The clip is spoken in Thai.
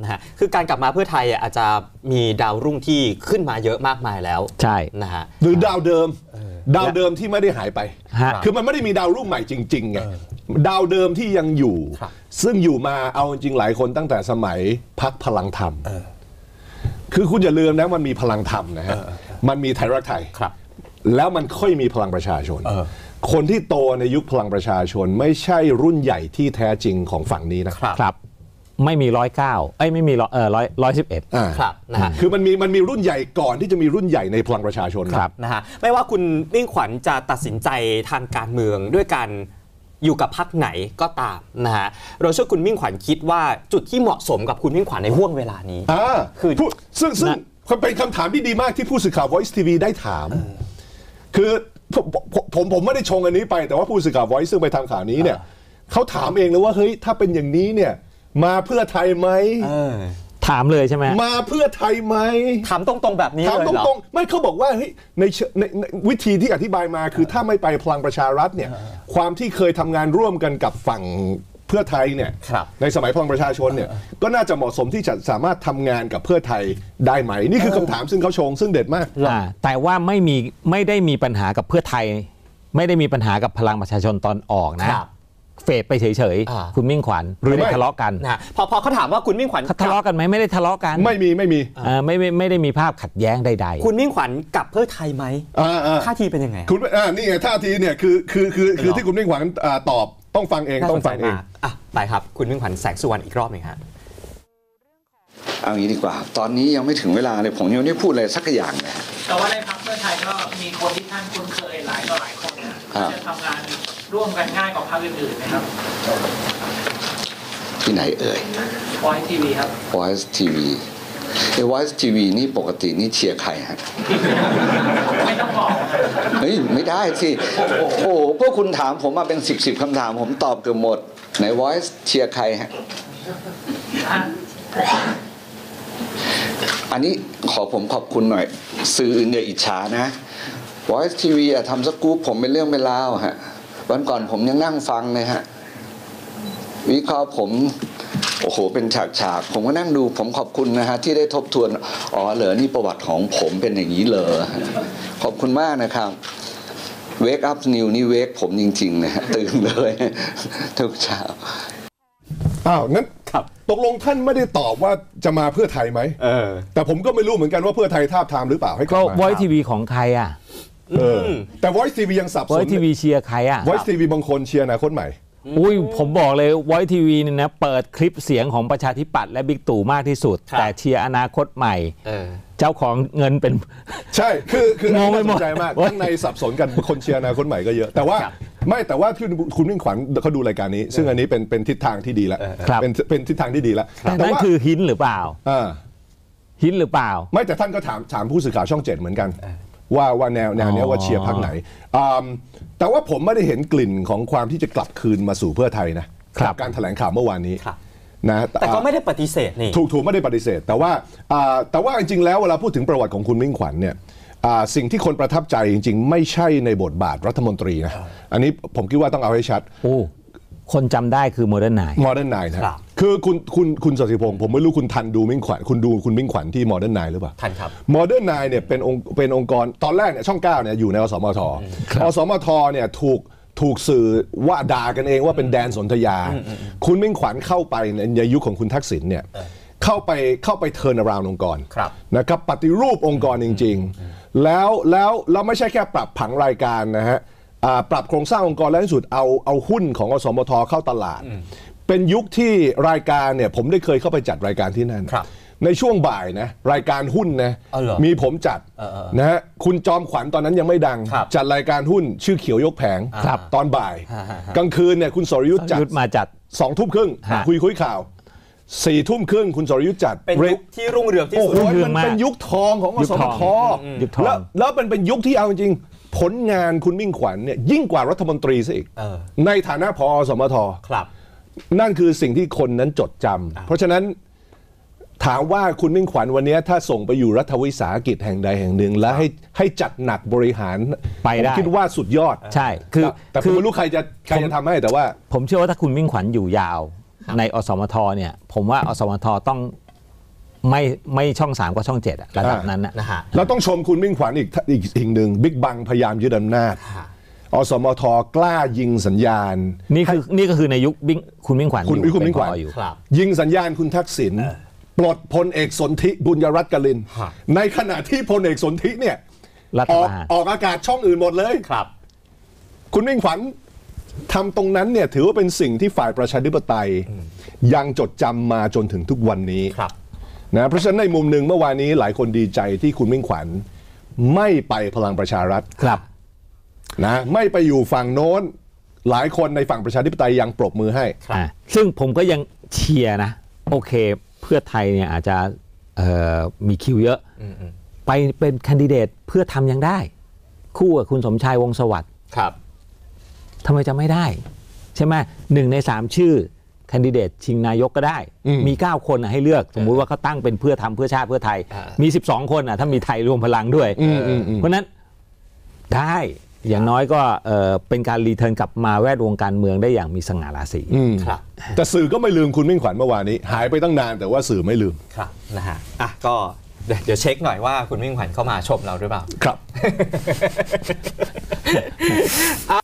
นะฮะคือการกลับมาเพื่อไทยอะอาจจะมีดาวรุ่งที่ขึ้นมาเยอะมากมายแล้วใช่นะฮะหรือดาวเดิม ดาวเดิมที่ไม่ได้หายไปฮะคือมันไม่ได้มีดาวรุ่งใหม่จริงๆไงดาวเดิมที่ยังอยู่ครับซึ่งอยู่มาเอาจริงๆหลายคนตั้งแต่สมัยพักพลังธรรมคือคุณอย่าลืมนะมันมีพลังธรรมนะฮะมันมีไทยรักไทยครับแล้วมันค่อยมีพลังประชาชนคนที่โตในยุคพลังประชาชนไม่ใช่รุ่นใหญ่ที่แท้จริงของฝั่งนี้นะครับครับ ไม่มีร้อยเก้าเอ้ยไม่มีร้อยเออร้อยร้อยสิบเอ็ดอ่าครับนะฮะ คือมันมีมันมีรุ่นใหญ่ก่อนที่จะมีรุ่นใหญ่ในพลังประชาชนครับ นะฮะไม่ว่าคุณมิ่งขวัญจะตัดสินใจทางการเมืองด้วยการอยู่กับพรรคไหนก็ตามนะฮะเราเชื่อคุณมิ่งขวัญคิดว่าจุดที่เหมาะสมกับคุณมิ่งขวัญในห่วงเวลานี้ อ่าคือผู้ซึ่งซึ่งเป็นคำถามที่ดีมากที่ผู้สื่อข่าว Voice TV ได้ถาม คือผมผมผมผมไม่ได้ชงอันนี้ไปแต่ว่าผู้สื่อข่าว Voice ซึ่งไปทำข่าวนี้เนี่ยเขาถามเองเลยว่าเฮ้ยถ้าเป็นอย่างนี้เนี่ย มาเพื่อไทยไหมเออถามเลยใช่ไหมมาเพื่อไทยไหมถามตรงๆแบบนี้ถามเลยตเหรอ รงๆ ไม่เขาบอกว่าเฮ้ยในเชิงในในวิธีที่อธิบายมาคือถ้าไม่ไปพลังประชารัฐเนี่ย ความที่เคยทำงานร่วมกันกับฝั่งเพื่อไทยเนี่ย ครับ ในสมัยพลังประชาชนเนี่ย ก็น่าจะเหมาะสมที่จะสามารถทำงานกับเพื่อไทยได้ไหม นี่คือคำถามซึ่งเขาชงซึ่งเด็ดมาก อ่าแต่ว่าไม่มีไม่ได้มีปัญหากับเพื่อไทย ไม่ได้มีปัญหากับพลังประชาชนตอนออกนะครับ เฟดไปเฉยอ่า ๆ คุณมิ่งขวัญหรือไม่ได้ไม่ทะเลาะกันนะฮะพอพอเขาถามว่าคุณมิ่งขวัญเขาทะเลาะกันไหมไม่ได้ทะเลาะกันไม่มีไม่มีเอ่อไม่ไม่ไม่ได้มีภาพขัดแย้งใดคุณมิ่งขวัญกลับเพื่อไทยไหมอ่าอ่าท่าทีเป็นยังไงคุณอ่านี่ไงท่าทีเนี่ยคือคือคือคือหรอที่คุณมิ่งขวัญอ่าตอบต้องฟังเองน่าต้สอนงใจฟังเอง มากอะไปครับคุณมิ่งขวัญแสงสุวรรณอีกรอบหนึ่งฮะ เอางี้ดีกว่า ตอนนี้ยังไม่ถึงเวลาเลย ผมยังไม่ได้พูดอะไรสักอย่างเลย แต่ว่าในพรรคเพื่อไทยก็มีคนที่ท่านคุ้นเคยหลายต่อหลายคนนะครับจะทำงาน ร่วมกันง่ายกว่าพรรคอื่นๆนะครับ ที่ไหนเอ่ยวอยทีวีครับ Voice TV ไอ้ Voice TV นี่ปกตินี่เชียร์ใครฮะไม่ต้องบอกนะครับเฮ้ยไม่ได้สิ โอ้โหพวกคุณถามผมมาเป็นสิบสิบคำถามผมตอบเกือบหมดไหน Voice เชียร์ใครฮะอะอันนี้ขอผมขอบคุณหน่อย สื่ออื่นอย่าอิจฉานะ Voice TV อะทำสกู๊ปผมเป็นเรื่องเป็นราวฮะ วันก่อนผมยังนั่งฟังเลยฮะวิเคราะห์ผมโอ้โห เป็นฉากฉากๆผมก็นั่งดูผมขอบคุณนะฮะ ที่ได้ทบทวน อ๋อเหรอนี่ประวัติของผมเป็นอย่างนี้เหรอขอบคุณมากนะครับ Wake up new นี่เวกผมจริงๆนะฮะตื่นเลย ทุกเช้าอ้าวงั้นครับตกลงท่านไม่ได้ตอบว่าจะมาเพื่อไทยไหมเออแต่ผมก็ไม่รู้เหมือนกันว่าเพื่อไทยทาบทามหรือเปล่าให้กๆก็ลับมาไวทีวีของใครอะ เออแต่ Voice TV ยังสับสไวนทีวีเชียร์ใครอะ Voice TV บางคนเชียร์อนาคตใหม่ อุ้ยผมบอกเลยไวทีวีเนี่ยนะ เปิดคลิปเสียงของประชาธิปัตย์และบิ๊กตู่มากที่สุด ครับ แต่เชียร์อนาคตใหม่ เออ เจ้าของเงินเป็น ใช่ คือ คือมองไปหมดน่าสนใจมากโอ๊ยข้างในสับสนกัน คนเชียร์อนาคตใหม่ก็เยอะ แต่ว่าครับไม่ แต่ว่าที่คุณมิ่งขวัญเขาดูรายการนี้ ซึ่งอันนี้เป็น เป็นทิศทางที่ดีแล้ว ครับ เป็น เป็นทิศทางที่ดีแล้วแต่นั่นว่าคือหินหรือเปล่าอ่าหินหรือเปล่า ไม่แต่ท่านก็ถามถามผู้สื่อข่าวช่องเจ็ดเหมือนกัน ว่าว่าแนวแนวเนี้ยว่าเชียร์พักไหนอ่าแต่ว่าผมไม่ได้เห็นกลิ่นของความที่จะกลับคืนมาสู่เพื่อไทยนะครับจากการแถลงข่าวเมื่อวานนี้ครับนะแต่ก็ไม่ได้ปฏิเสธนี่ถูกถูกไม่ได้ปฏิเสธ แต่ว่าอ่าแต่ว่าจริงๆแล้วเวลาพูดถึงประวัติของคุณมิ่งขวัญเนี่ยอ่าสิ่งที่คนประทับใจจริง ๆ ไม่ใช่ในบทบาทรัฐมนตรีนะอันนี้ผมคิดว่าต้องเอาให้ชัดโอ้คนจำได้คือ Modern Nine Modern Nine นะ ครับคือคุณคุณคุณสศิพงศ์ผมไม่รู้คุณทันดูมิ่งขวัญคุณดูคุณมิ่งขวัญที่ Modern Nine หรือเปล่า ทันครับ Modern Nine เนี่ยเป็นองค์เป็นองค์กรตอนแรกเนี่ยช่องเก้าเนี่ยอยู่ในอสมทอสมทเนี่ยถูกถูกสื่อว่าด่ากันเองว่าเป็นแดนสนธยา คุณมิ่งขวัญเข้าไปในยุคของคุณทักษิณเนี่ยเข้าไปเข้าไปเทิร์นาราวองค์กรครับนะครับปฏิรูปองค์กรจริง ๆ แล้วแล้วเราไม่ใช่แค่ปรับผังรายการนะฮะอ่าปรับโครงสร้างองค์กรและที่สุดเอาเอาหุ้นของอสมทเข้าตลาด เป็นยุคที่รายการเนี่ยผมได้เคยเข้าไปจัดรายการที่นั่น ครับในช่วงบ่ายนะรายการหุ้นนะอ๋อเหรอมีผมจัดเออเออนะฮะคุณจอมขวัญตอนนั้นยังไม่ดัง ครับจัดรายการหุ้นชื่อเขียวยกแผงครับ ตอนบ่าย ฮะฮะฮะ กลางคืนเนี่ยคุณสรยุทธ์จัด ยุทธมาจัด สองทุ่มครึ่งฮะคุยคุยข่าวสี่ทุ่มครึ่งคุณสรยุทธ์จัดเป็นเรยุคที่รุ่งเรืองที่โอ้สุด โหรุ่งเรืองมันมากเป็นยุคทองของอยุคสทมองทยุคทอง แล้วแล้วเป็นเป็นยุคที่เอาจริงๆผลงานคุณมิ่งขวัญเนี่ยยิ่งกว่ารัฐมนตรีซะอีก เออ ในฐานะพออสมทครับ นั่นคือสิ่งที่คนนั้นจดจำเพราะฉะนั้นถามว่าคุณมิ่งขวัญวันนี้ถ้าส่งไปอยู่รัฐวิสาหกิจแห่งใดแห่งหนึ่ง แล้วให้ให้จัดหนักบริหารไปได้ ผมคิดว่าสุดยอดใช่คือแต่ผมคือไม่รู้ใครจะใครจะทำให้แต่ว่า ผมเชื่อว่าถ้าคุณมิ่งขวัญอยู่ยาว ในอสมทเนี่ย ผมว่าอสมทต้องไม่ไม่ช่องสามก็ช่องเจ็ดอะระดับนั้นนะนะฮะ เราต้องชมคุณมิ่งขวัญอีกอีกสิ่งหนึ่งบิ๊กบังพยายามยึดอำนาจฮะ อสมทกล้ายิงสัญญาณ นี่คือนี่ก็คือในยุคบิ๊กคุณมิ่งขวัญคุณอยู่คุณมิ่งขวัญเป็นผออยู่ ครับ ยิงสัญญาณคุณทักษิณปลดพลเอกสนธิบุญยรัตน์กลิน ฮะ ในขณะที่พลเอกสนธิเนี่ยรัฐออกประหาร ออกอากาศช่องอื่นหมดเลย ครับ คุณมิ่งขวัญทำตรงนั้นเนี่ยถือว่าเป็นสิ่งที่ฝ่ายประชาธิปไตย ยังจดจำมาจนถึงทุกวันนี้ ครับ นะเพราะฉะนั้นในมุมหนึ่งเมื่อวานนี้หลายคนดีใจที่คุณมิ่งขวัญไม่ไปพลังประชารัฐ ครับ นะไม่ไปอยู่ฝั่งโน้น หลายคนในฝั่งประชาธิปไตยยังปรบมือให้ครับอ่าซึ่งผมก็ยังเชียร์นะ โอเค เพื่อไทยเนี่ยอาจจะเอ่อมีคิวเยอะ ไปเป็นแคนดิเดตเพื่อทำยังได้ คู่กับคุณสมชายวงศ์สวัสดิ์ครับ ทำไมจะไม่ได้ ใช่ไหมหนึ่งในสามชื่อแคนดิเดตชิงนายกก็ได้ อืม มี 9 คนนะให้เลือก สมมุติว่าเขาตั้งเป็นเพื่อทำเพื่อชาติเพื่อไทย อ่ามี มี 12 คนอะถ้ามีไทยรวมพลังด้วย อืมอืมอืมเพราะฉะนั้นได้ อย่างน้อยก็เอ่อเป็นการรีเทิร์นกลับมาแวดวงการเมืองได้อย่างมีสง่าราศีอืมครับแต่สื่อก็ไม่ลืมคุณมิ่งขวัญเมื่อวานนี้ หายไปตั้งนานแต่ว่าสื่อไม่ลืมครับนะฮะอะก็เดี๋ยวเดี๋ยวเช็คหน่อยว่าคุณมิ่งขวัญเข้ามาชมเราหรือเปล่า ครับเอา